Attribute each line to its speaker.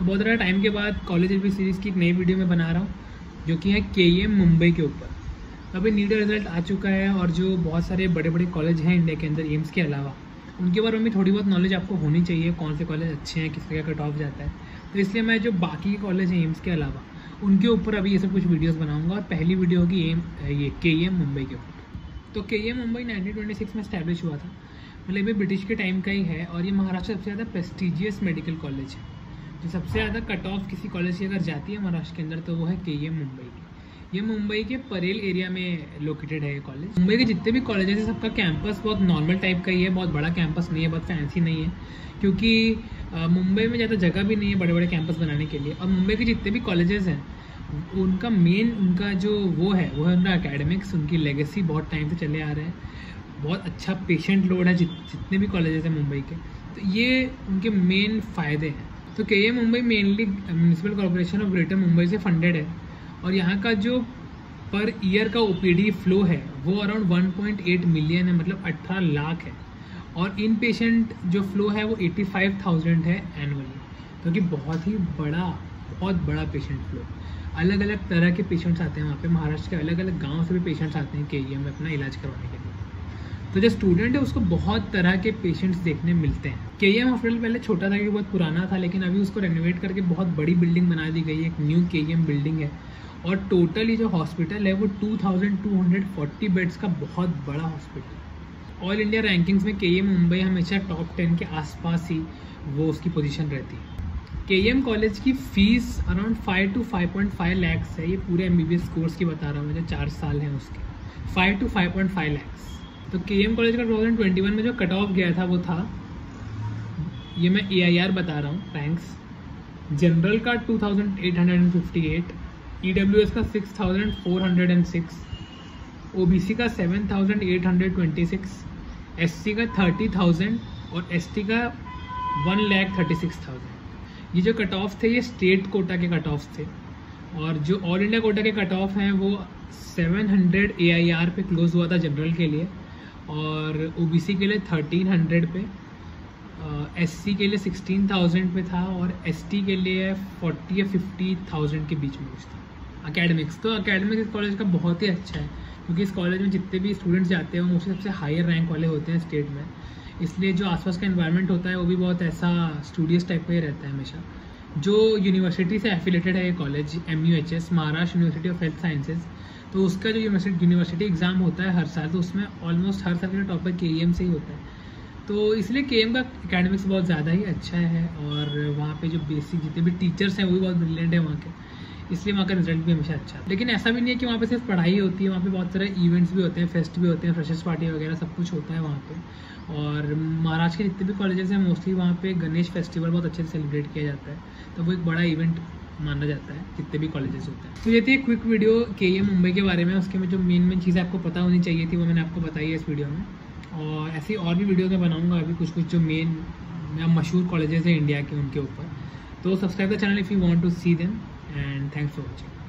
Speaker 1: तो बहुत ज़्यादा टाइम के बाद कॉलेज रिव्यू सीरीज़ की एक नई वीडियो में बना रहा हूँ, जो कि है के मुंबई के ऊपर। तो अभी नीट रिज़ल्ट आ चुका है और जो बहुत सारे बड़े बड़े कॉलेज हैं इंडिया के अंदर एम्स के अलावा, उनके बारे में थोड़ी बहुत नॉलेज आपको होनी चाहिए, कौन से कॉलेज अच्छे हैं किसका क्या कट ऑफ़ जाता है। तो इसलिए मैं जो बाकी कॉलेज हैं एम्स के अलावा, उनके ऊपर अभी ये सब कुछ वीडियोस बनाऊँगा और पहली वीडियो होगी एम ये के एम मुंबई के ऊपर। तो के एम मुंबई 1926 में स्टैब्लिश हुआ था। मतलब ये ब्रिटिश के टाइम का ही है और ये महाराष्ट्र सबसे ज़्यादा प्रेस्टिजियस मेडिकल कॉलेज है। जो सबसे ज़्यादा कट ऑफ़ किसी कॉलेज की अगर जाती है महाराष्ट्र के अंदर तो वो है के एम मुंबई की। ये मुंबई के परेल एरिया में लोकेटेड है ये कॉलेज मुंबई के जितने भी कॉलेजेस हैं सबका कैंपस बहुत नॉर्मल टाइप का ही है बहुत बड़ा कैंपस नहीं है बहुत फैंसी नहीं है। क्योंकि मुंबई में ज़्यादा जगह भी नहीं है बड़े बड़े कैंपस बनाने के लिए। और मुंबई के जितने भी कॉलेजेस हैं उनका मेन उनका जो वो है वो है उनका अकेडमिक्स उनकी लेगेसी बहुत टाइम से चले आ रहे हैं। बहुत अच्छा पेशेंट लोड है जित, जितने भी कॉलेजेस हैं मुंबई के। तो ये उनके मेन फ़ायदे हैं। तो K E Mumbai mainly municipal corporation of greater Mumbai से फंडेड है। और यहाँ का जो पर ईयर का ओपीडी फ्लो है वो अराउंड 1.8 मिलियन है मतलब 18 लाख है। और इन पेशेंट जो फ्लो है वो 85,000 है एनुअली क्योंकि तो बहुत ही बड़ा बहुत बड़ा पेशेंट फ्लो अलग अलग तरह के पेशेंट्स आते हैं वहाँ पे। महाराष्ट्र के अलग अलग गाँव से भी पेशेंट्स आते हैं के ई में अपना इलाज करवाने के लिए। तो जो स्टूडेंट है, उसको बहुत तरह के पेशेंट्स देखने मिलते हैं। के एम हॉस्पिटल पहले छोटा था कि बहुत पुराना था, लेकिन अभी उसको रेनोवेट करके बहुत बड़ी बिल्डिंग बना दी गई है, एक न्यू के एम बिल्डिंग है। और टोटली जो हॉस्पिटल है, वो 2240 बेड्स का बहुत बड़ा हॉस्पिटल ऑल इंडिया रैंकिंग्स में के एम मुंबई हमेशा टॉप टेन के आसपास ही वो उसकी पोजीशन रहती है। के एम कॉलेज की fees around five to five point five lakhs है। ये पूरे M B B S course की बता रहा हूँ, जो चार साल हैं उसके। Five to five point five lakhs तो के एम कॉलेज का टू में जो कट ऑफ़ गया था, वो था। ये मैं ए आई आर बता रहा हूँ रैंक्स जनरल का 2858 ईडब्ल्यूएस का 6406 ओबीसी का 7826 एससी का 30000 और एसटी का one lakh thirty six thousand ये जो कट ऑफ़ थे, ये स्टेट कोटा के कट ऑफ़ थे। और जो ऑल इंडिया कोटा के कट ऑफ़ हैं, वो 700 आर पे क्लोज हुआ था जनरल के लिए। और ओबीसी के लिए थर्टीन हंड्रेड पे एस uh, के लिए सिक्सटीन थाउज़ेंड पे था और एसटी के लिए फोर्टी या फिफ्टी थाउज़ेंड के बीच में कुछ था। अकेडमिक्स तो अकेडमिक्स इस कॉलेज का बहुत ही अच्छा है क्योंकि इस कॉलेज में जितने भी स्टूडेंट्स जाते हैं वो मोस्टली सबसे हायर रैंक वाले होते हैं स्टेट में। इसलिए जो आसपास का इन्वायरमेंट होता है वो भी बहुत ऐसा स्टूडियस टाइप का ही रहता है हमेशा। जो यूनिवर्सिटी से एफिलेटेड है ये college M U H S Maharashtra University of Health Sciences तो उसका जो यूनिवर्सिटी एग्ज़ाम होता है हर साल तो उसमें ऑलमोस्ट हर साल का टॉपर के e से ही होता है। तो इसलिए के का अकेडमिक्स बहुत ज़्यादा ही अच्छा है और वहाँ पे जो बेसिक जितने भी टीचर्स हैं, वो भी बहुत ब्रिलियंट है वहाँ के। इसलिए वहाँ का रिज़ल्ट भी हमेशा अच्छा लेकिन ऐसा भी नहीं है कि वहाँ पे सिर्फ़ पढ़ाई होती है, वहाँ पे बहुत सारे इवेंट्स भी होते हैं फेस्ट भी होते हैं फ्रेशर्स पार्टी वगैरह सब कुछ होता है वहाँ पे। और महाराष्ट्र के जितने भी कॉलेजेस हैं मोस्टली वहाँ पे गणेश फेस्टिवल बहुत अच्छे से सेलिब्रेट किया जाता है। तो वो एक बड़ा इवेंट माना जाता है, जितने भी कॉलेजेस होते हैं। तो ये थी क्विक वीडियो के ये मुंबई के बारे में। उसके में जो मेन मेन चीज़ें आपको पता होनी चाहिए थी, वो मैंने आपको बताई है इस वीडियो में। और ऐसी और भी वीडियो मैं बनाऊँगा अभी कुछ कुछ जो मेन मशहूर कॉलेजेस हैं इंडिया के, उनके ऊपर। तो subscribe the channel if you want to see them and thanks for watching